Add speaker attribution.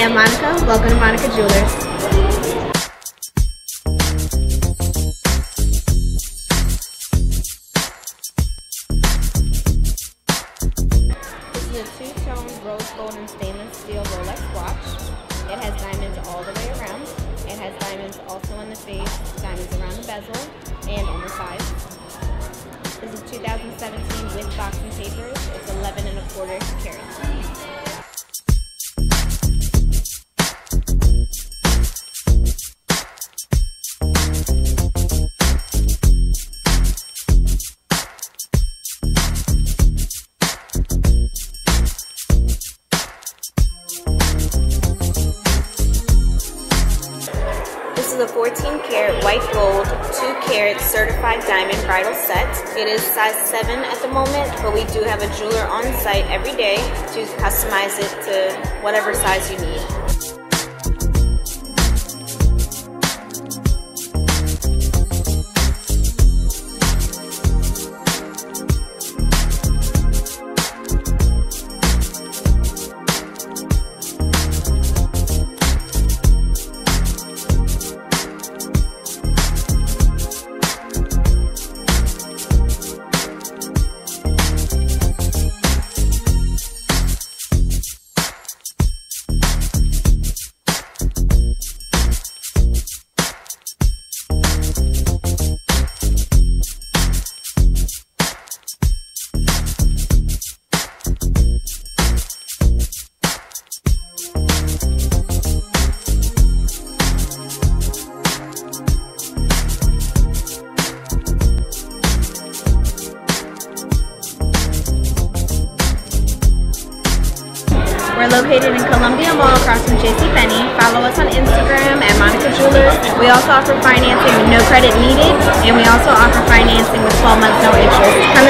Speaker 1: am Monica. Welcome to Monica Jewelers. This is a two-tone rose gold and stainless steel Rolex watch. It has diamonds all the way around. It has diamonds also on the face, diamonds around the bezel, and on the sides. This is 2017 with boxing papers. It's 11 and a quarter carats. This is a 14 karat white gold, 2 carat certified diamond bridal set. It is size 7 at the moment, but we do have a jeweler on site every day to customize it to whatever size you need. We're located in Columbia Mall across from JCPenney. Follow us on Instagram at Monica Jewelers. We also offer financing with no credit needed, and we also offer financing with 12 months no interest. Come